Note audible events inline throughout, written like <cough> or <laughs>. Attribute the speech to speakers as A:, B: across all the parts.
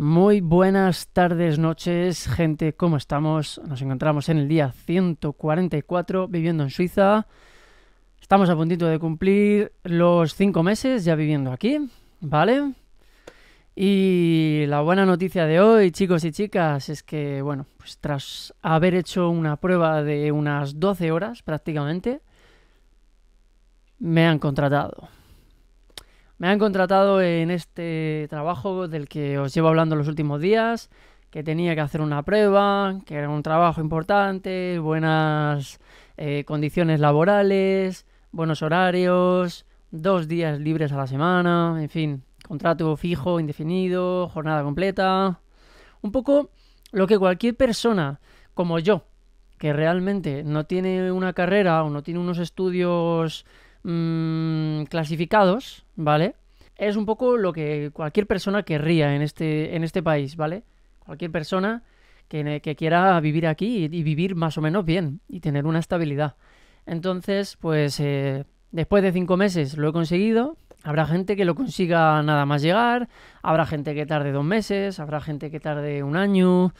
A: Muy buenas tardes, noches, gente, ¿cómo estamos? Nos encontramos en el día 144 viviendo en Suiza. Estamos a puntito de cumplir los cinco meses ya viviendo aquí, ¿vale? Y la buena noticia de hoy, chicos y chicas, es que, bueno, pues tras haber hecho una prueba de unas 12 horas prácticamente, me han contratado. Me han contratado en este trabajo del que os llevo hablando los últimos días, que tenía que hacer una prueba, que era un trabajo importante, buenas eh, condiciones laborales, buenos horarios, dos días libres a la semana, en fin, contrato fijo, indefinido, jornada completa. Un poco lo que cualquier persona como yo, que realmente no tiene una carrera o no tiene unos estudios mmm, clasificados, ¿vale? Es un poco lo que cualquier persona querría en este, en este país, ¿vale? Cualquier persona que, que quiera vivir aquí y, vivir más o menos bien y tener una estabilidad. Entonces, pues eh, después de cinco meses lo he conseguido. Habrá gente que lo consiga nada más llegar, habrá gente que tarde dos meses, habrá gente que tarde un año.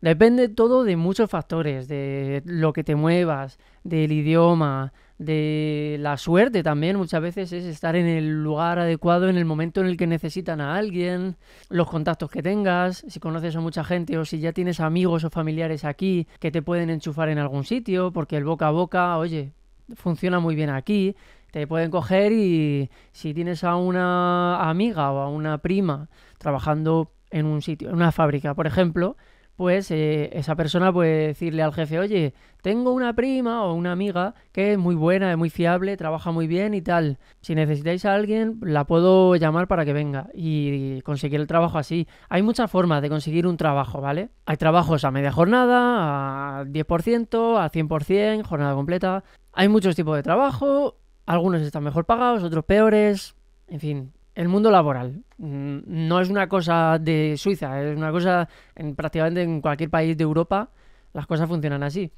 A: Depende todo de muchos factores, de lo que te muevas, del idioma, de la suerte también muchas veces es estar en el lugar adecuado en el momento en el que necesitan a alguien, los contactos que tengas, si conoces a mucha gente o si ya tienes amigos o familiares aquí que te pueden enchufar en algún sitio, porque el boca a boca, oye, funciona muy bien aquí, te pueden coger y si tienes a una amiga o a una prima trabajando en un sitio, en una fábrica, por ejemplo, pues eh, esa persona puede decirle al jefe, oye, tengo una prima o una amiga que es muy buena, es muy fiable, trabaja muy bien y tal. Si necesitáis a alguien, la puedo llamar para que venga y conseguir el trabajo así. Hay muchas formas de conseguir un trabajo, ¿vale? Hay trabajos a media jornada, a 10%, a 100%, jornada completa. Hay muchos tipos de trabajo, algunos están mejor pagados, otros peores, en fin, el mundo laboral. Mm, no es una cosa de Suiza, es una cosa en prácticamente en cualquier país de Europa las cosas funcionan así.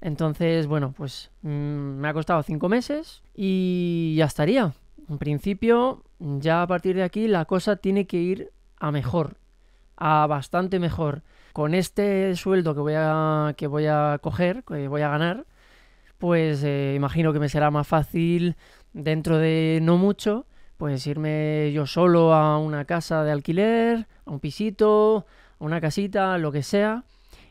A: Entonces, bueno, pues mmm, me ha costado cinco meses y ya estaría. En principio, ya a partir de aquí la cosa tiene que ir a mejor, a bastante mejor. Con este sueldo que voy a, que voy a coger, que voy a ganar, pues eh, imagino que me será más fácil dentro de no mucho pues irme yo solo a una casa de alquiler, a un pisito, a una casita, lo que sea,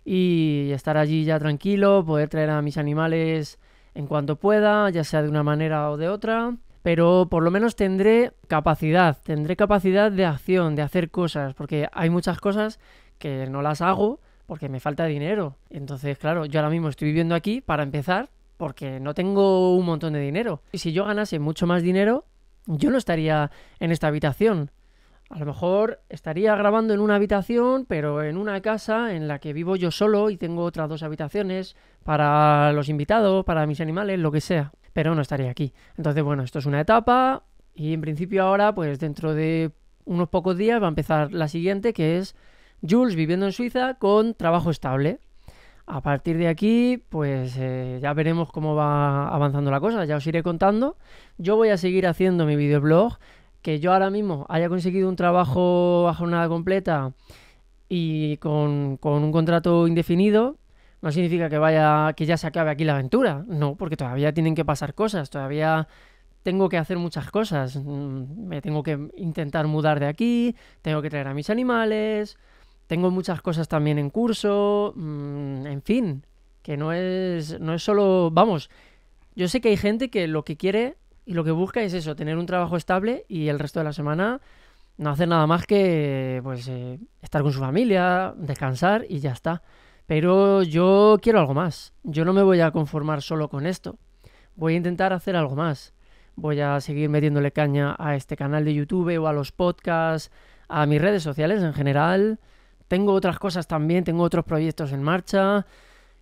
A: y estar allí ya tranquilo, poder traer a mis animales en cuanto pueda, ya sea de una manera o de otra, pero por lo menos tendré capacidad, tendré capacidad de acción, de hacer cosas, porque hay muchas cosas que no las hago porque me falta dinero. Entonces, claro, yo ahora mismo estoy viviendo aquí para empezar porque no tengo un montón de dinero. Y si yo ganase mucho más dinero, yo no estaría en esta habitación. A lo mejor estaría grabando en una habitación, pero en una casa en la que vivo yo solo y tengo otras dos habitaciones para los invitados, para mis animales, lo que sea. Pero no estaría aquí. Entonces, bueno, esto es una etapa y en principio ahora, pues dentro de unos pocos días va a empezar la siguiente, que es Jules viviendo en Suiza con trabajo estable. A partir de aquí, pues eh, ya veremos cómo va avanzando la cosa, ya os iré contando. Yo voy a seguir haciendo mi videoblog, que yo ahora mismo haya conseguido un trabajo a jornada completa y con, con un contrato indefinido, no significa que vaya que ya se acabe aquí la aventura, no, porque todavía tienen que pasar cosas, todavía tengo que hacer muchas cosas. Mm, me tengo que intentar mudar de aquí, tengo que traer a mis animales, tengo muchas cosas también en curso, mmm, en fin, que no es, no es solo, vamos, yo sé que hay gente que lo que quiere y lo que busca es eso, tener un trabajo estable y el resto de la semana no hacer nada más que pues eh, estar con su familia, descansar y ya está. Pero yo quiero algo más. Yo no me voy a conformar solo con esto. Voy a intentar hacer algo más. Voy a seguir metiéndole caña a este canal de YouTube o a los podcasts, a mis redes sociales en general. Tengo otras cosas también, tengo otros proyectos en marcha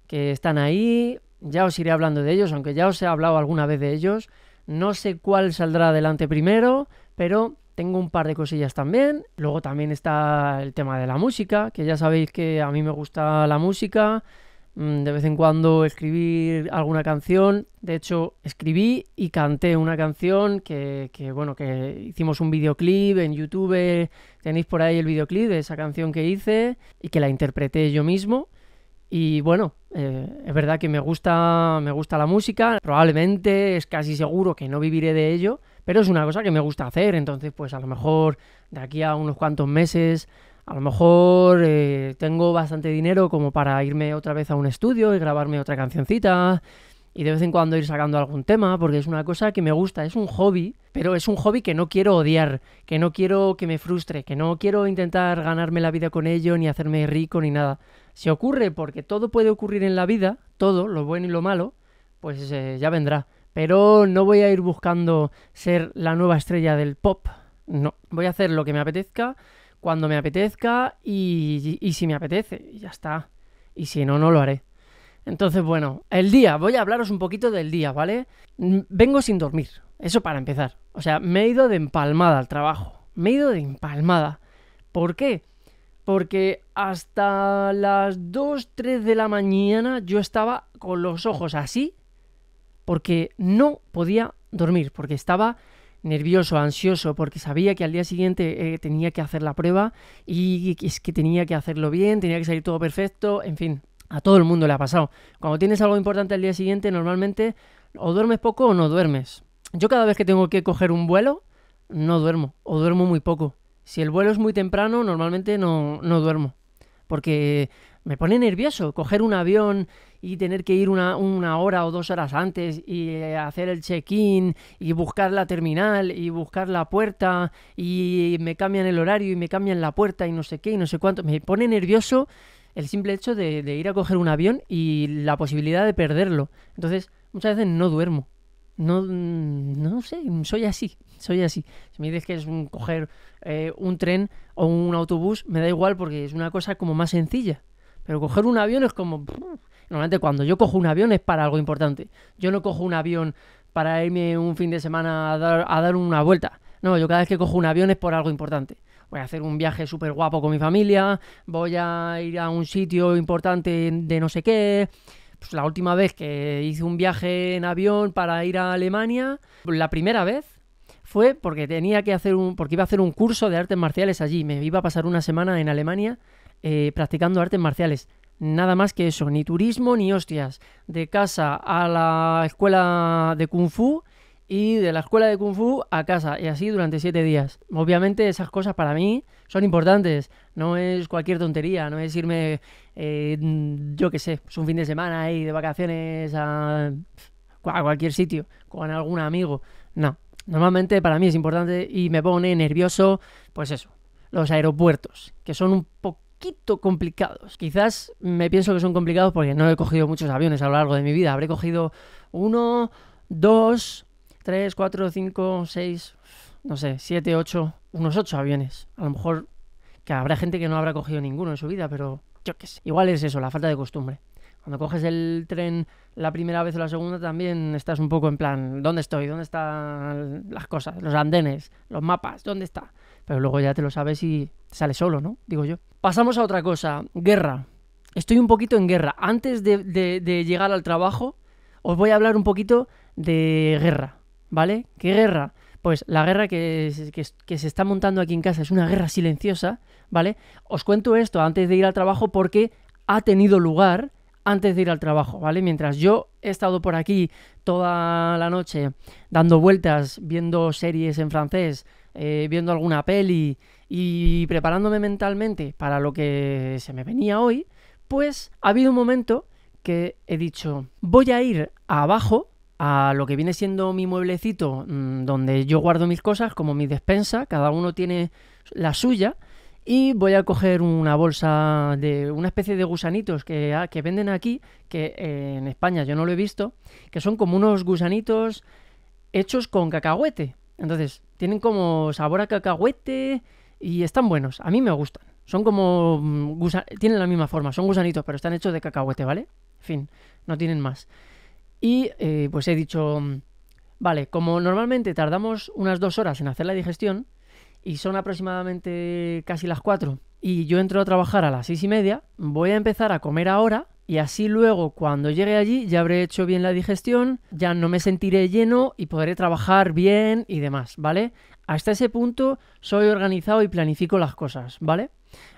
A: que están ahí. Ya os iré hablando de ellos, aunque ya os he hablado alguna vez de ellos. No sé cuál saldrá adelante primero, pero tengo un par de cosillas también. Luego también está el tema de la música, que ya sabéis que a mí me gusta la música, de vez en cuando escribir alguna canción. De hecho, escribí y canté una canción que, que, bueno, que hicimos un videoclip en YouTube. Tenéis por ahí el videoclip de esa canción que hice y que la interpreté yo mismo. Y bueno, eh, es verdad que me gusta, me gusta la música. Probablemente es casi seguro que no viviré de ello, pero es una cosa que me gusta hacer. Entonces, pues a lo mejor de aquí a unos cuantos meses, a lo mejor eh, tengo bastante dinero como para irme otra vez a un estudio y grabarme otra cancioncita y de vez en cuando ir sacando algún tema, porque es una cosa que me gusta, es un hobby, pero es un hobby que no quiero odiar, que no quiero que me frustre, que no quiero intentar ganarme la vida con ello, ni hacerme rico, ni nada. Si ocurre, porque todo puede ocurrir en la vida, todo, lo bueno y lo malo, pues eh, ya vendrá. Pero no voy a ir buscando ser la nueva estrella del pop, no. Voy a hacer lo que me apetezca, cuando me apetezca y, si me apetece, y ya está. Y si no, no lo haré. Entonces, bueno, el día, voy a hablaros un poquito del día, ¿vale? Vengo sin dormir, eso para empezar. O sea, me he ido de empalmada al trabajo. Me he ido de empalmada. ¿Por qué? Porque hasta las 2, 3 de la mañana yo estaba con los ojos así, porque no podía dormir, porque estaba nervioso, ansioso, porque sabía que al día siguiente eh, tenía que hacer la prueba y es que tenía que hacerlo bien, tenía que salir todo perfecto, en fin, a todo el mundo le ha pasado. Cuando tienes algo importante al día siguiente, normalmente o duermes poco o no duermes. Yo cada vez que tengo que coger un vuelo, no duermo, o duermo muy poco. Si el vuelo es muy temprano, normalmente no, no duermo. Porque me pone nervioso coger un avión y tener que ir una, una hora o dos horas antes y hacer el check-in y buscar la terminal y buscar la puerta y me cambian el horario y me cambian la puerta y no sé qué y no sé cuánto. Me pone nervioso el simple hecho de, ir a coger un avión y la posibilidad de perderlo. Entonces, muchas veces no duermo. No, no sé, soy así, soy así. Si me dices que es un, coger eh, un tren o un autobús, me da igual porque es una cosa como más sencilla. Pero coger un avión es como... Normalmente cuando yo cojo un avión es para algo importante. Yo no cojo un avión para irme un fin de semana a dar, a dar una vuelta. No, yo cada vez que cojo un avión es por algo importante voy a hacer un viaje súper guapo con mi familia, voy a ir a un sitio importante de no sé qué. Pues la última vez que hice un viaje en avión para ir a Alemania, la primera vez fue porque tenía que hacer un, porque iba a hacer un curso de artes marciales allí. Me iba a pasar una semana en Alemania eh, practicando artes marciales. Nada más que eso, ni turismo ni hostias. De casa a la escuela de kung fu y de la escuela de Kung Fu a casa y así durante siete días. Obviamente esas cosas para mí son importantes, no es cualquier tontería, no es irme, eh, yo qué sé, es pues un fin de semana ahí de vacaciones a, a cualquier sitio con algún amigo, no. Normalmente para mí es importante y me pone nervioso, pues eso, los aeropuertos, que son un poquito complicados. Quizás me pienso que son complicados porque no he cogido muchos aviones a lo largo de mi vida. Habré cogido uno, dos, 3, 4, 5, 6, no sé, 7, 8, unos 8 aviones. A lo mejor que habrá gente que no habrá cogido ninguno en su vida, pero yo qué sé. Igual es eso, la falta de costumbre. Cuando coges el tren la primera vez o la segunda también estás un poco en plan, ¿dónde estoy? ¿Dónde están las cosas? Los andenes, los mapas, ¿dónde está? Pero luego ya te lo sabes y sale solo, ¿no? Digo yo. Pasamos a otra cosa, guerra. Estoy un poquito en guerra. Antes de, de llegar al trabajo, os voy a hablar un poquito de guerra. ¿vale? ¿Qué guerra? Pues la guerra que, se está montando aquí en casa es una guerra silenciosa, ¿vale? Os cuento esto antes de ir al trabajo porque ha tenido lugar antes de ir al trabajo, ¿vale? Mientras yo he estado por aquí toda la noche dando vueltas, viendo series en francés, eh, viendo alguna peli y preparándome mentalmente para lo que se me venía hoy, pues ha habido un momento que he dicho, voy a ir abajo a lo que viene siendo mi mueblecito mm, donde yo guardo mis cosas, como mi despensa, cada uno tiene la suya, y voy a coger una bolsa de una especie de gusanitos que, ah, que venden aquí, que eh, en España yo no lo he visto, que son como unos gusanitos hechos con cacahuete. Entonces, tienen como sabor a cacahuete y están buenos, a mí me gustan. Son como... Mm, tienen la misma forma, son gusanitos, pero están hechos de cacahuete, ¿vale? En fin, no tienen más. Y eh, pues he dicho, vale, como normalmente tardamos unas dos horas en hacer la digestión, y son aproximadamente casi las cuatro, y yo entro a trabajar a las seis y media, voy a empezar a comer ahora, y así luego cuando llegue allí ya habré hecho bien la digestión, ya no me sentiré lleno y podré trabajar bien y demás, ¿vale? Hasta ese punto soy organizado y planifico las cosas, ¿vale?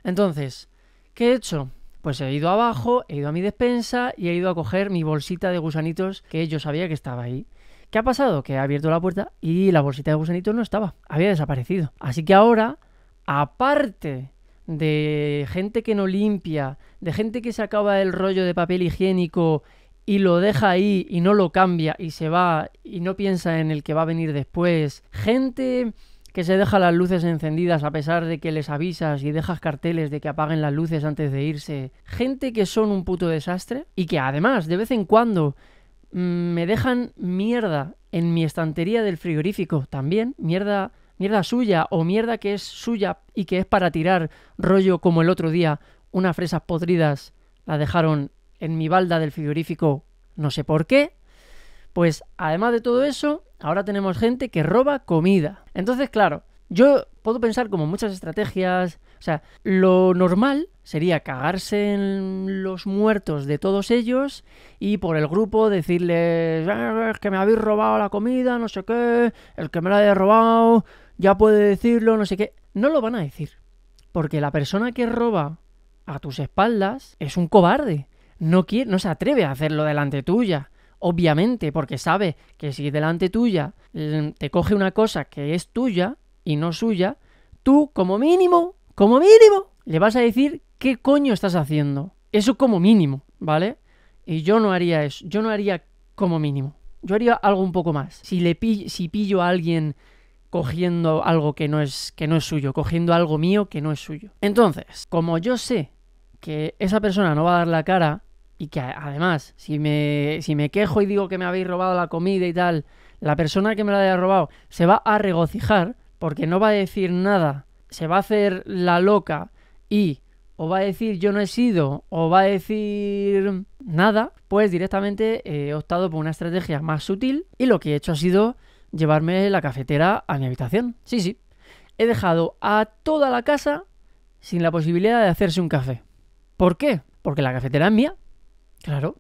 A: Entonces, ¿qué he hecho? Pues he ido abajo, he ido a mi despensa y he ido a coger mi bolsita de gusanitos que yo sabía que estaba ahí. ¿Qué ha pasado? Que he abierto la puerta y la bolsita de gusanitos no estaba, había desaparecido. Así que ahora, aparte de gente que no limpia, de gente que se acaba el rollo de papel higiénico y lo deja ahí y no lo cambia y se va y no piensa en el que va a venir después, gente que se deja las luces encendidas a pesar de que les avisas y dejas carteles de que apaguen las luces antes de irse, gente que son un puto desastre y que además de vez en cuando mm, me dejan mierda en mi estantería del frigorífico también, mierda mierda suya o mierda que es suya y que es para tirar rollo como el otro día, unas fresas podridas la dejaron en mi balda del frigorífico, no sé por qué. Pues además de todo eso, ahora tenemos gente que roba comida. Entonces, claro, yo puedo pensar como muchas estrategias, o sea, lo normal sería cagarse en los muertos de todos ellos y por el grupo decirles ah, es que me habéis robado la comida, no sé qué, el que me la haya robado, ya puede decirlo, no sé qué. No lo van a decir. Porque la persona que roba a tus espaldas es un cobarde. No, quiere, no se atreve a hacerlo delante tuya. Obviamente, porque sabe que si delante tuya mm, te coge una cosa que es tuya y no suya, tú como mínimo, como mínimo, le vas a decir qué coño estás haciendo. Eso como mínimo, ¿vale? Y yo no haría eso. Yo no haría como mínimo. Yo haría algo un poco más. Si, le si pillo a alguien cogiendo algo que no es que no es suyo, cogiendo algo mío que no es suyo. Entonces, como yo sé que esa persona no va a dar la cara y que además, si me si me quejo y digo que me habéis robado la comida y tal, la persona que me la haya robado se va a regocijar porque no va a decir nada, se va a hacer la loca y o va a decir yo no he sido o va a decir nada, pues directamente he optado por una estrategia más sutil y lo que he hecho ha sido llevarme la cafetera a mi habitación. Sí, sí. He dejado a toda la casa sin la posibilidad de hacerse un café. ¿Por qué? Porque la cafetera es mía. Claro,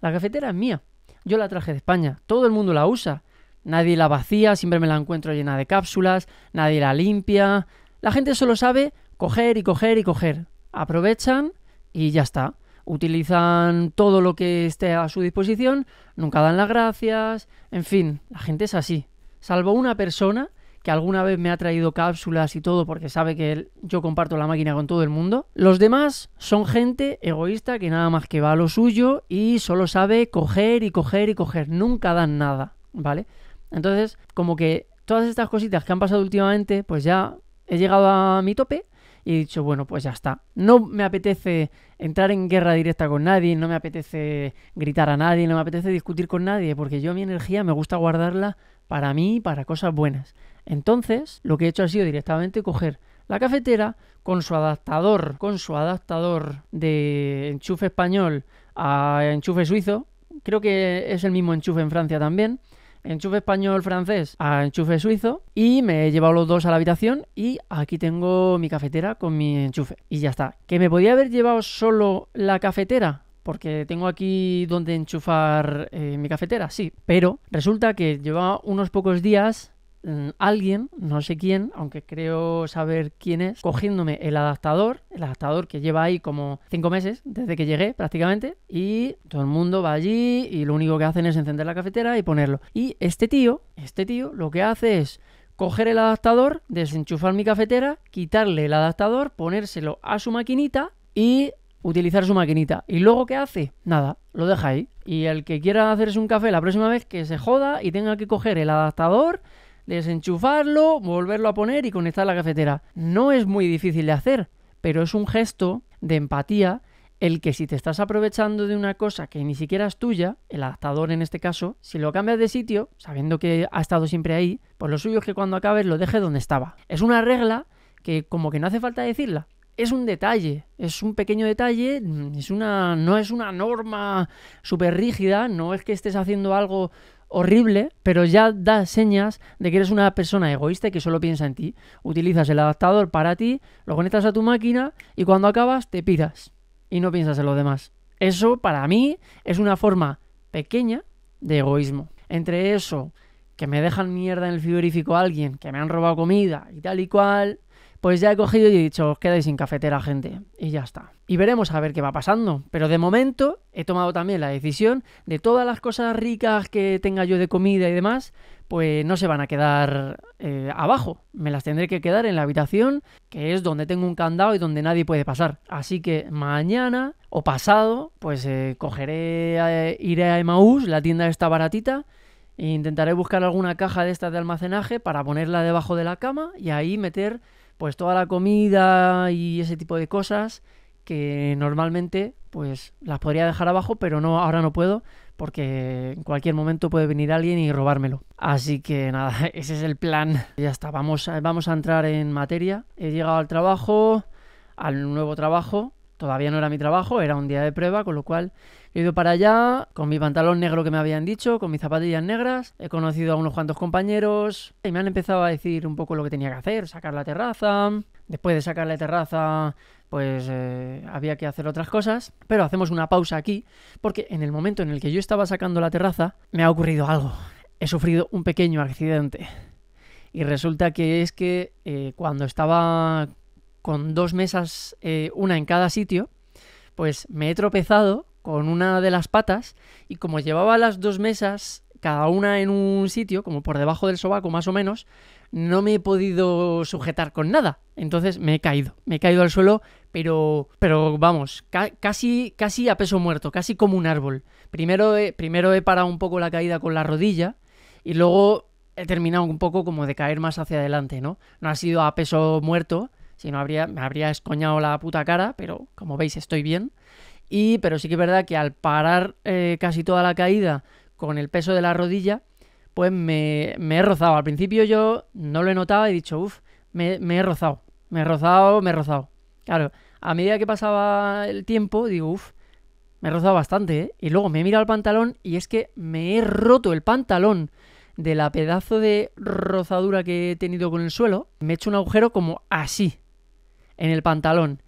A: la cafetera es mía. Yo la traje de España. Todo el mundo la usa. Nadie la vacía, siempre me la encuentro llena de cápsulas, nadie la limpia. La gente solo sabe coger y coger y coger. Aprovechan y ya está. Utilizan todo lo que esté a su disposición, nunca dan las gracias, en fin, la gente es así salvo una persona que alguna vez me ha traído cápsulas y todo porque sabe que yo comparto la máquina con todo el mundo. Los demás son gente egoísta que nada más que va a lo suyo y solo sabe coger y coger y coger, nunca dan nada, ¿vale? Entonces, como que todas estas cositas que han pasado últimamente, pues ya he llegado a mi tope y he dicho, bueno, pues ya está. No me apetece entrar en guerra directa con nadie, no me apetece gritar a nadie, no me apetece discutir con nadie, porque yo mi energía me gusta guardarla para mí para cosas buenas. Entonces, lo que he hecho ha sido directamente coger la cafetera con su adaptador, con su adaptador de enchufe español a enchufe suizo. Creo que es el mismo enchufe en Francia también. Enchufe español francés a enchufe suizo y me he llevado los dos a la habitación y aquí tengo mi cafetera con mi enchufe y ya está. ¿Que me podía haber llevado solo la cafetera? Porque tengo aquí donde enchufar eh, mi cafetera, sí, pero resulta que lleva unos pocos días mm, alguien, no sé quién, aunque creo saber quién es, cogiéndome el adaptador, el adaptador que lleva ahí como cinco meses desde que llegué prácticamente, y todo el mundo va allí y lo único que hacen es encender la cafetera y ponerlo. Y este tío, este tío, lo que hace es coger el adaptador, desenchufar mi cafetera, quitarle el adaptador, ponérselo a su maquinita y utilizar su maquinita. ¿Y luego qué hace? Nada, lo deja ahí. Y el que quiera hacerse un café la próxima vez que se joda y tenga que coger el adaptador, desenchufarlo, volverlo a poner y conectar la cafetera. No es muy difícil de hacer, pero es un gesto de empatía el que si te estás aprovechando de una cosa que ni siquiera es tuya, el adaptador en este caso, si lo cambias de sitio, sabiendo que ha estado siempre ahí, pues lo suyo es que cuando acabes lo deje donde estaba. Es una regla que como que no hace falta decirla, es un detalle, es un pequeño detalle, es una, no es una norma súper rígida, no es que estés haciendo algo horrible, pero ya da señas de que eres una persona egoísta y que solo piensa en ti. Utilizas el adaptador para ti, lo conectas a tu máquina y cuando acabas te piras y no piensas en lo demás. Eso para mí es una forma pequeña de egoísmo. Entre eso, que me dejan mierda en el frigorífico a alguien, que me han robado comida y tal y cual, pues ya he cogido y he dicho, os quedáis sin cafetera, gente. Y ya está. Y veremos a ver qué va pasando. Pero de momento he tomado también la decisión de todas las cosas ricas que tenga yo de comida y demás, pues no se van a quedar eh, abajo. Me las tendré que quedar en la habitación, que es donde tengo un candado y donde nadie puede pasar. Así que mañana o pasado, pues eh, cogeré, eh, iré a Emaús, la tienda está baratita, e intentaré buscar alguna caja de estas de almacenaje para ponerla debajo de la cama y ahí meter pues toda la comida y ese tipo de cosas que normalmente pues las podría dejar abajo, pero no ahora no puedo porque en cualquier momento puede venir alguien y robármelo. Así que nada, <laughs> ese es el plan. Ya está, vamos, vamos a entrar en materia. He llegado al trabajo, al nuevo trabajo. Todavía no era mi trabajo, era un día de prueba, con lo cual He ido para allá con mi pantalón negro que me habían dicho, con mis zapatillas negras. He conocido a unos cuantos compañeros y me han empezado a decir un poco lo que tenía que hacer, sacar la terraza. Después de sacar la terraza, pues eh, había que hacer otras cosas. Pero hacemos una pausa aquí, porque en el momento en el que yo estaba sacando la terraza, me ha ocurrido algo. He sufrido un pequeño accidente. Y resulta que es que eh, cuando estaba con dos mesas, eh, una en cada sitio, pues me he tropezado con una de las patas y como llevaba las dos mesas, cada una en un sitio, como por debajo del sobaco más o menos, no me he podido sujetar con nada. Entonces me he caído, me he caído al suelo, pero, pero vamos, casi, casi a peso muerto, casi como un árbol. Primero he, primero he parado un poco la caída con la rodilla y luego he terminado un poco como de caer más hacia adelante, ¿no? No ha sido a peso muerto, sino habría, me habría escoñado la puta cara, pero como veis estoy bien. Y, pero sí que es verdad que al parar eh, casi toda la caída con el peso de la rodilla, pues me, he rozado. Al principio yo no lo he notado y he dicho, uff, me, he rozado. Me he rozado, me he rozado. Claro, a medida que pasaba el tiempo, digo, uff, me he rozado bastante, ¿eh? Y luego me he mirado el pantalón y es que me he roto el pantalón de la pedazo de rozadura que he tenido con el suelo. Me he hecho un agujero como así, en el pantalón.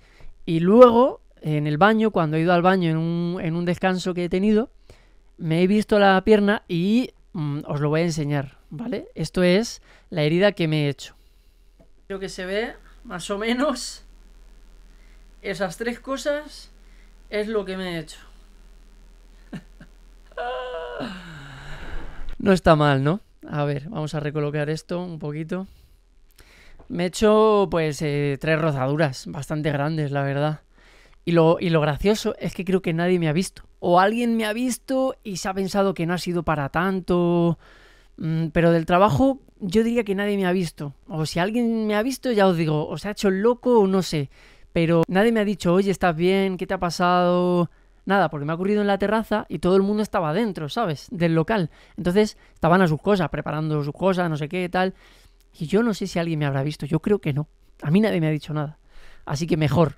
A: Y luego en el baño, cuando he ido al baño en un, descanso que he tenido, me he visto la pierna y mm, os lo voy a enseñar, ¿vale? Esto es la herida que me he hecho. Creo que se ve más o menos esas tres cosas es lo que me he hecho. <laughs> no está mal, ¿no? A ver, vamos a recolocar esto un poquito. Me he hecho pues eh, tres rozaduras bastante grandes, la verdad. Y lo, y lo gracioso es que creo que nadie me ha visto. O alguien me ha visto y se ha pensado que no ha sido para tanto. Mm, pero del trabajo yo diría que nadie me ha visto. O si alguien me ha visto, ya os digo, o se ha hecho loco o no sé. Pero nadie me ha dicho, oye, ¿estás bien? ¿Qué te ha pasado? Nada, porque me ha ocurrido en la terraza y todo el mundo estaba dentro, ¿sabes? Del local. Entonces estaban a sus cosas, preparando sus cosas, no sé qué, tal. Y yo no sé si alguien me habrá visto, yo creo que no. A mí nadie me ha dicho nada. Así que mejor,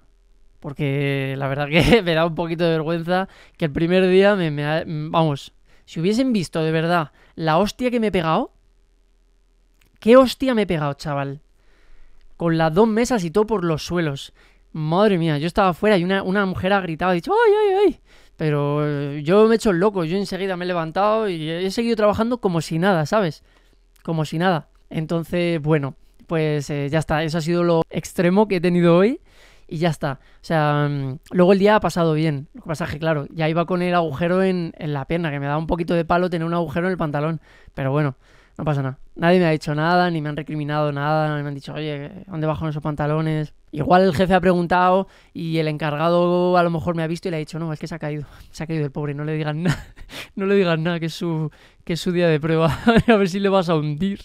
A: porque la verdad que <laughs> me da un poquito de vergüenza que el primer día me, Vamos, si hubiesen visto de verdad la hostia que me he pegado... ¿Qué hostia me he pegado, chaval? Con las dos mesas y todo por los suelos. Madre mía, yo estaba afuera y una, mujer ha gritado, ha dicho, ¡ay, ay, ay! Pero eh, yo me he hecho loco, yo enseguida me he levantado y he seguido trabajando como si nada, ¿sabes? Como si nada. Entonces, bueno, pues eh, ya está, eso ha sido lo extremo que he tenido hoy y ya está. O sea, mm, luego el día ha pasado bien. Lo que pasa es que, claro, ya iba con el agujero en, la pierna, que me da un poquito de palo tener un agujero en el pantalón. Pero bueno, no pasa nada. Nadie me ha dicho nada, ni me han recriminado nada, ni me han dicho, oye, ¿dónde bajo esos pantalones? Igual el jefe ha preguntado y el encargado a lo mejor me ha visto y le ha dicho, no, es que se ha caído, se ha caído el pobre, no le digan <laughs> nada, no le digan nada, que es su, que es su día de prueba, <laughs> a ver si le vas a hundir.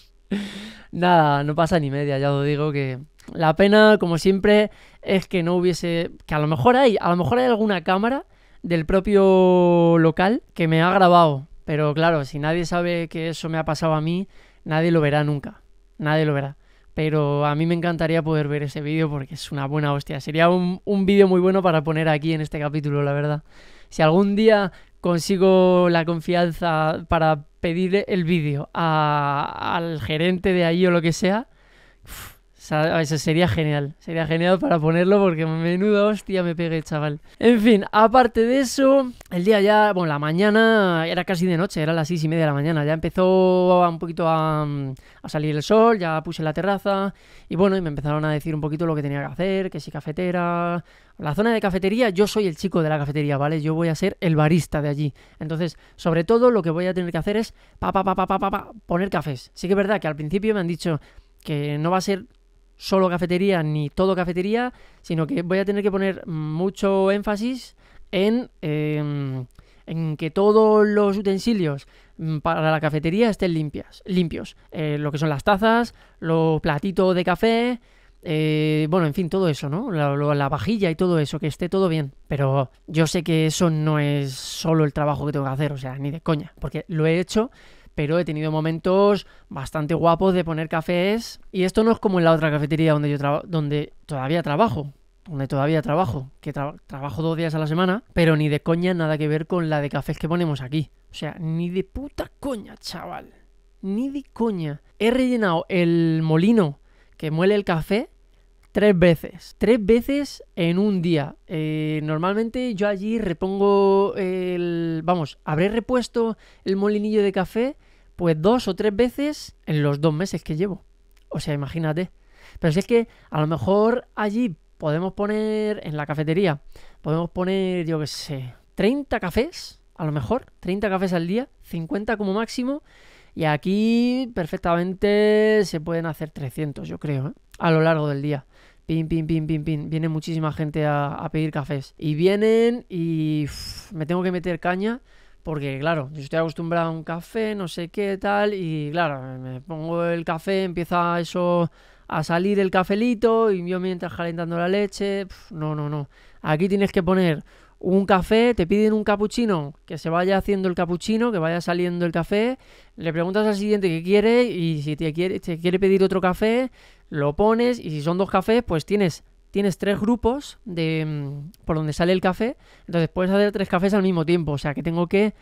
A: Nada, no pasa ni media, ya os digo que la pena, como siempre, es que no hubiese. que a lo mejor hay, a lo mejor hay alguna cámara del propio local que me ha grabado. Pero claro, si nadie sabe que eso me ha pasado a mí, nadie lo verá nunca. Nadie lo verá. Pero a mí me encantaría poder ver ese vídeo porque es una buena hostia. Sería un, un vídeo muy bueno para poner aquí en este capítulo, la verdad. Si algún día consigo la confianza para pedir el vídeo al gerente de ahí o lo que sea, sea, eso sería genial. Sería genial para ponerlo porque menuda hostia me pegué, chaval. En fin, aparte de eso, el día ya, bueno, la mañana era casi de noche, era las seis y media de la mañana. Ya empezó un poquito a, salir el sol, ya puse la terraza y bueno, me empezaron a decir un poquito lo que tenía que hacer, que si cafetera. La zona de cafetería, yo soy el chico de la cafetería, ¿vale? Yo voy a ser el barista de allí. Entonces, sobre todo, lo que voy a tener que hacer es pa, pa, pa, pa, pa, pa, poner cafés. Sí que es verdad que al principio me han dicho que no va a ser solo cafetería ni todo cafetería, sino que voy a tener que poner mucho énfasis en, em, en que todos los utensilios mm, para la cafetería estén limpias, limpios. Eh, lo que son las tazas, los platitos de café, eh, bueno, en fin, todo eso, ¿no? La, la, vajilla y todo eso, que esté todo bien. Pero yo sé que eso no es solo el trabajo que tengo que hacer, o sea, ni de coña, porque lo he hecho pero he tenido momentos bastante guapos de poner cafés y esto no es como en la otra cafetería donde yo donde todavía trabajo, donde todavía trabajo, que trabajo dos días a la semana, pero ni de coña nada que ver con la de cafés que ponemos aquí. O sea, ni de puta coña, chaval. Ni de coña. He rellenado el molino que muele el café tres veces. Tres veces en un día. Eh, normalmente yo allí repongo el... Vamos, habré repuesto el molinillo de café pues dos o tres veces en los dos meses que llevo. O sea, imagínate. Pero si es que a lo mejor allí podemos poner en la cafetería, podemos poner, yo qué sé, 30 cafés, a lo mejor, 30 cafés al día, 50 como máximo. Y aquí perfectamente se pueden hacer 300, yo creo, ¿eh? a lo largo del día. Pin, pin, pin, pin, pin. Viene muchísima gente a, pedir cafés. Y vienen y me tengo que meter caña porque, claro, yo estoy acostumbrado a un café, no sé qué tal, y claro, me pongo el café, empieza eso a salir el cafelito, y yo mientras calentando la leche. no, no, no. Aquí tienes que poner un café, te piden un capuchino, que se vaya haciendo el capuchino, que vaya saliendo el café, le preguntas al siguiente qué quiere, y si te quiere, te quiere pedir otro café, lo pones, y si son dos cafés, pues tienes tienes tres grupos de mm, por donde sale el café, entonces puedes hacer tres cafés al mismo tiempo, o sea que tengo que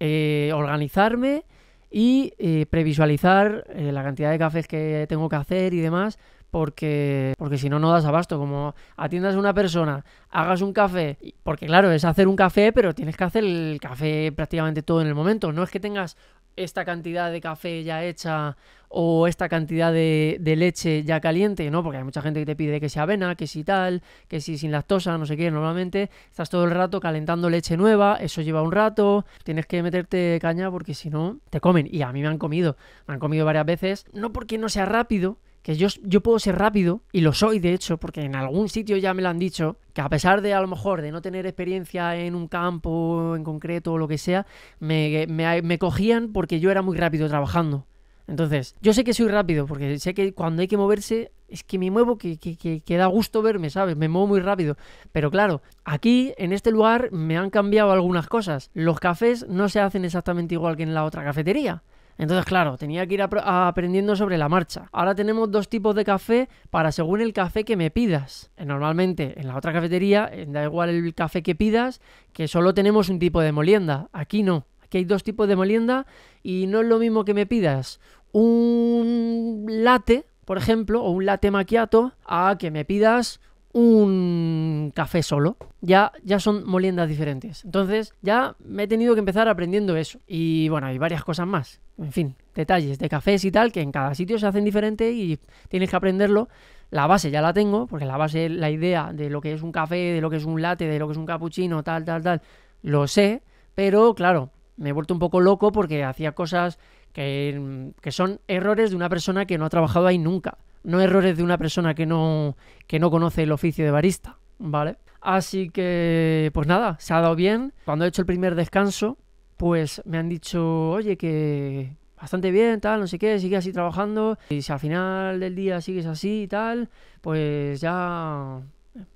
A: eh, organizarme y eh, previsualizar eh, la cantidad de cafés que tengo que hacer y demás, porque, porque si no, no das abasto. Como atiendas a una persona, hagas un café, porque claro, es hacer un café, pero tienes que hacer el café prácticamente todo en el momento. No es que tengas esta cantidad de café ya hecha o esta cantidad de, leche ya caliente, ¿no? Porque hay mucha gente que te pide que sea avena, que si tal, que si sin lactosa, no sé qué. Normalmente estás todo el rato calentando leche nueva, eso lleva un rato, tienes que meterte caña porque si no, te comen. Y a mí me han comido, me han comido varias veces, no porque no sea rápido, que yo, yo puedo ser rápido, y lo soy de hecho, porque en algún sitio ya me lo han dicho, que a pesar de a lo mejor de no tener experiencia en un campo en concreto o lo que sea, me, me, cogían porque yo era muy rápido trabajando. Entonces, yo sé que soy rápido, porque sé que cuando hay que moverse, es que me muevo, que, que, que, da gusto verme, ¿sabes? Me muevo muy rápido. Pero claro, aquí, en este lugar, me han cambiado algunas cosas. Los cafés no se hacen exactamente igual que en la otra cafetería. Entonces, claro, tenía que ir aprendiendo sobre la marcha. Ahora tenemos dos tipos de café para según el café que me pidas. Eh, normalmente en la otra cafetería eh, da igual el café que pidas, que solo tenemos un tipo de molienda. Aquí no. Aquí hay dos tipos de molienda y no es lo mismo que me pidas un latte, por ejemplo, o un latte macchiato, a que me pidas un café solo. Ya, ya son moliendas diferentes. Entonces, ya me he tenido que empezar aprendiendo eso. Y bueno, hay varias cosas más. En fin, detalles de cafés y tal, que en cada sitio se hacen diferente y tienes que aprenderlo. La base ya la tengo, porque la base, la idea de lo que es un café, de lo que es un latte, de lo que es un cappuccino, tal, tal, tal, lo sé. Pero claro, me he vuelto un poco loco porque hacía cosas que, que son errores de una persona que no ha trabajado ahí nunca no errores de una persona que no, que no conoce el oficio de barista, ¿vale? Así que, pues nada, se ha dado bien. Cuando he hecho el primer descanso, pues me han dicho, oye, que bastante bien, tal, no sé qué, sigue así trabajando. Y si al final del día sigues así y tal, pues ya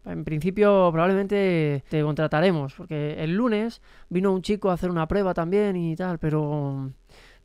A: en principio probablemente te contrataremos, porque el lunes vino un chico a hacer una prueba también y tal, pero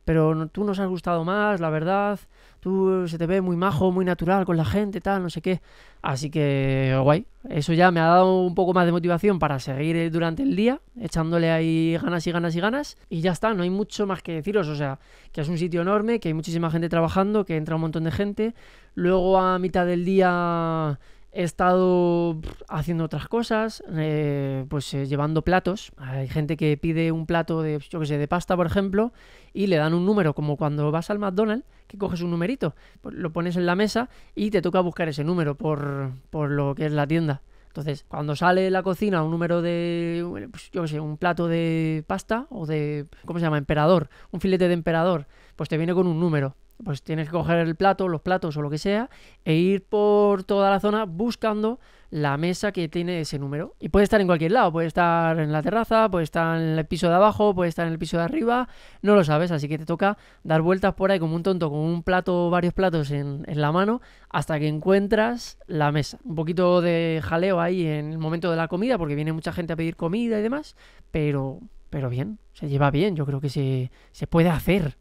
A: pero tú nos has gustado más, la verdad, tú se te ve muy majo, muy natural con la gente, tal, no sé qué. Así que guay, eso ya me ha dado un poco más de motivación para seguir durante el día, echándole ahí ganas y ganas y ganas, y ya está, no hay mucho más que deciros, o sea, que es un sitio enorme, que hay muchísima gente trabajando, que entra un montón de gente, luego a mitad del día he estado haciendo otras cosas, eh, pues eh, llevando platos. Hay gente que pide un plato de, yo que sé, de pasta, por ejemplo, y le dan un número, como cuando vas al McDonald's, que coges un numerito, pues lo pones en la mesa y te toca buscar ese número por, por lo que es la tienda. Entonces, cuando sale la cocina un número de, pues, yo que sé, un plato de pasta o de, ¿cómo se llama? Emperador, un filete de emperador, pues te viene con un número pues tienes que coger el plato, los platos o lo que sea, e ir por toda la zona buscando la mesa que tiene ese número. Y puede estar en cualquier lado, puede estar en la terraza, puede estar en el piso de abajo, puede estar en el piso de arriba, no lo sabes, así que te toca dar vueltas por ahí como un tonto con un plato, varios platos en, la mano, hasta que encuentras la mesa. Un poquito de jaleo ahí en el momento de la comida, porque viene mucha gente a pedir comida y demás, pero, pero bien, se lleva bien, yo creo que se, se puede hacer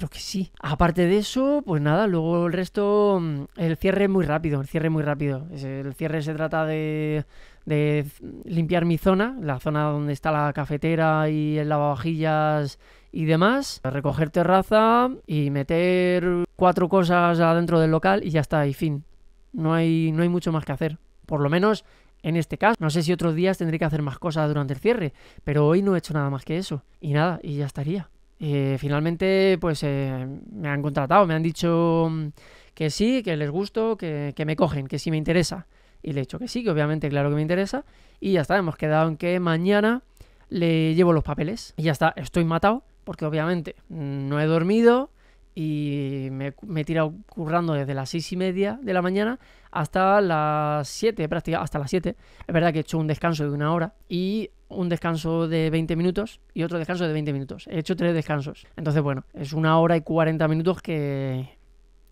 A: creo que sí. Aparte de eso, pues nada, luego el resto, mm, el cierre muy rápido, el cierre muy rápido. El cierre se trata de, de limpiar mi zona, la zona donde está la cafetera y el lavavajillas y demás, recoger terraza y meter cuatro cosas adentro del local y ya está, y fin. No hay, no hay mucho más que hacer. Por lo menos en este caso. No sé si otros días tendré que hacer más cosas durante el cierre, pero hoy no he hecho nada más que eso. Y nada, y ya estaría. Eh, finalmente, pues eh, me han contratado, me han dicho mm, que sí, que les gusto, que, me cogen, que sí me interesa. Y le he dicho que sí, que obviamente, claro que me interesa. Y ya está, hemos quedado en que mañana le llevo los papeles. Y ya está, estoy matado, porque obviamente mm, no he dormido y me, me he tirado currando desde las seis y media de la mañana hasta las 7, prácticamente hasta las 7. Es verdad que he hecho un descanso de una hora y un descanso de 20 minutos y otro descanso de 20 minutos. He hecho tres descansos. Entonces, bueno, es una hora y 40 minutos que,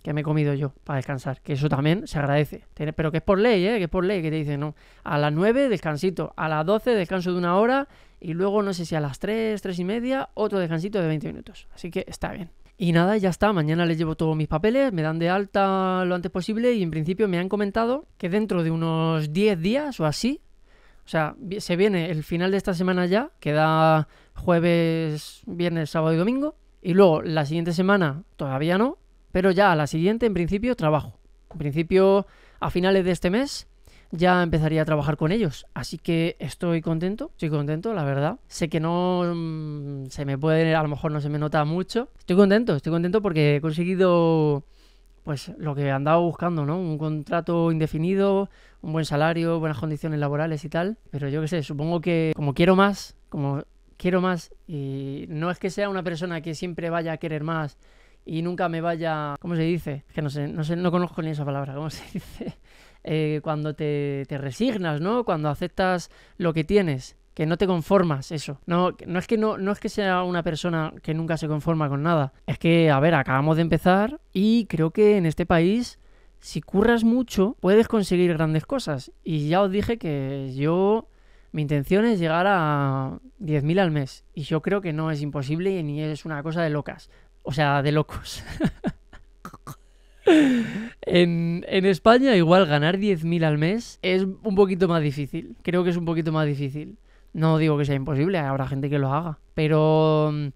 A: que me he comido yo para descansar. Que eso también se agradece. Pero que es por ley, ¿eh? Que es por ley que te dicen, no. A las 9 descansito, a las 12 descanso de una hora y luego no sé si a las 3, 3 y media otro descansito de 20 minutos. Así que está bien. Y nada, ya está. Mañana les llevo todos mis papeles, me dan de alta lo antes posible y en principio me han comentado que dentro de unos 10 días o así, o sea, se viene el final de esta semana ya, queda jueves, viernes, sábado y domingo. Y luego la siguiente semana todavía no, pero ya a la siguiente en principio trabajo. En principio a finales de este mes ya empezaría a trabajar con ellos. Así que estoy contento, estoy contento, la verdad. Sé que no mm, se me puede, a lo mejor no se me nota mucho. Estoy contento, estoy contento porque he conseguido pues lo que andaba buscando, ¿no? Un contrato indefinido, un buen salario, buenas condiciones laborales y tal. Pero yo qué sé, supongo que como quiero más, como quiero más, y no es que sea una persona que siempre vaya a querer más y nunca me vaya, ¿cómo se dice? que no sé, no sé, no conozco ni esa palabra, ¿cómo se <laughs> dice? Eh, cuando te, resignas, ¿no? Cuando aceptas lo que tienes, que no te conformas, eso. No, no, es que no, no es que sea una persona que nunca se conforma con nada. Es que, a ver, acabamos de empezar y creo que en este país, si curras mucho, puedes conseguir grandes cosas. Y ya os dije que yo, mi intención es llegar a 10.000 al mes. Y yo creo que no es imposible ni es una cosa de locas. O sea, de locos. <laughs> En, España igual ganar 10.000 al mes es un poquito más difícil. Creo que es un poquito más difícil. No digo que sea imposible, habrá gente que lo haga. Pero mm,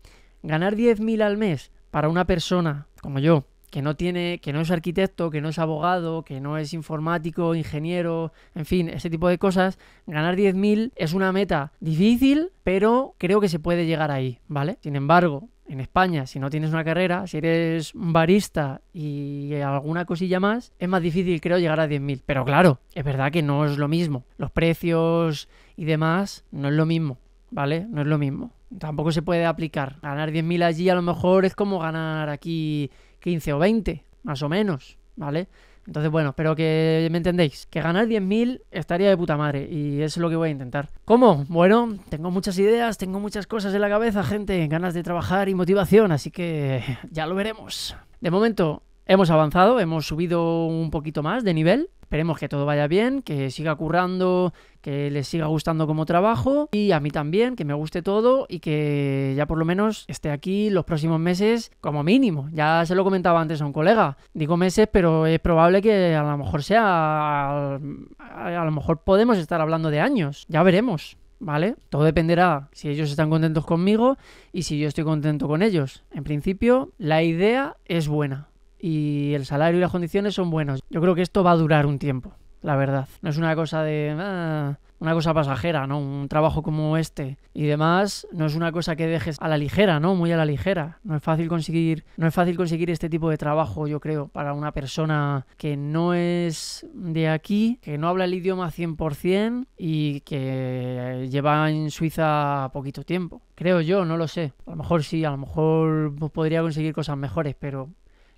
A: ganar 10.000 al mes para una persona como yo, que no tiene, que no es arquitecto, que no es abogado, que no es informático, ingeniero, en fin, ese tipo de cosas, ganar 10.000 es una meta difícil, pero creo que se puede llegar ahí, ¿vale? Sin embargo, en España, si no tienes una carrera, si eres barista y alguna cosilla más, es más difícil, creo, llegar a 10.000. Pero claro, es verdad que no es lo mismo. Los precios y demás no es lo mismo, ¿vale? No es lo mismo. Tampoco se puede aplicar. Ganar 10.000 allí a lo mejor es como ganar aquí 15 o 20, más o menos, ¿vale? Entonces, bueno, espero que me entendéis. Que ganar 10.000 estaría de puta madre y es lo que voy a intentar. ¿Cómo? Bueno, tengo muchas ideas, tengo muchas cosas en la cabeza, gente, ganas de trabajar y motivación, así que ya lo veremos. De momento, hemos avanzado, hemos subido un poquito más de nivel Esperemos que todo vaya bien, que siga currando, que les siga gustando como trabajo y a mí también, que me guste todo y que ya por lo menos esté aquí los próximos meses como mínimo. Ya se lo comentaba antes a un colega. Digo meses, pero es probable que a lo mejor sea... A lo mejor podemos estar hablando de años. Ya veremos. ¿vale? Todo dependerá si ellos están contentos conmigo y si yo estoy contento con ellos. En principio, la idea es buena y el salario y las condiciones son buenos. Yo creo que esto va a durar un tiempo, la verdad. No es una cosa de... Ah, una cosa pasajera, ¿no? Un trabajo como este y demás no es una cosa que dejes a la ligera, ¿no? Muy a la ligera. No es fácil conseguir, no es fácil conseguir este tipo de trabajo, yo creo, para una persona que no es de aquí, que no habla el idioma 100% y que lleva en Suiza poquito tiempo. Creo yo, no lo sé. A lo mejor sí, a lo mejor podría conseguir cosas mejores, pero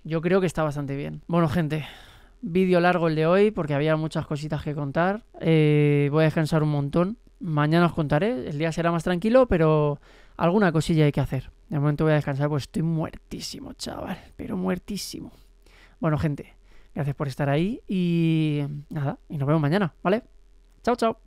A: yo creo que está bastante bien. Bueno, gente, Vídeo largo el de hoy porque había muchas cositas que contar. Eh, voy a descansar un montón. Mañana os contaré. El día será más tranquilo, pero alguna cosilla hay que hacer. De momento voy a descansar pues estoy muertísimo, chaval. Pero muertísimo. Bueno, gente, gracias por estar ahí y nada, y nos vemos mañana, ¿vale? Chao, chao.